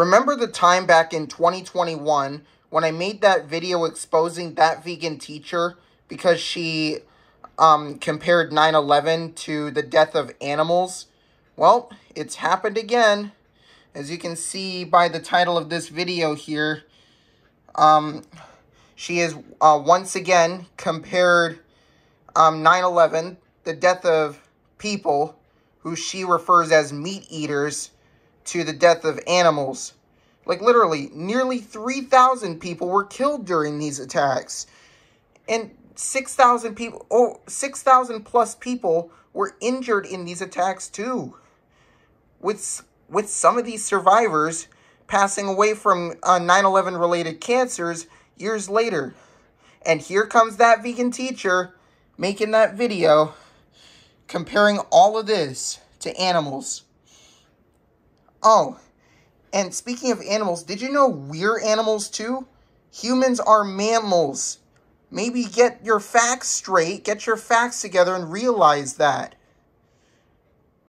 Remember the time back in 2021 when I made that video exposing that vegan teacher because she um, compared 9 11 to the death of animals? Well, it's happened again. As you can see by the title of this video here, um, she has uh, once again compared um, 9 11, the death of people who she refers as meat eaters, to the death of animals. Like literally, nearly 3,000 people were killed during these attacks. And 6,000 people, oh, 6,000 plus people were injured in these attacks too. With, with some of these survivors passing away from 9-11 uh, related cancers years later. And here comes that vegan teacher making that video comparing all of this to animals. Oh, and speaking of animals, did you know we're animals too? Humans are mammals. Maybe get your facts straight, get your facts together, and realize that.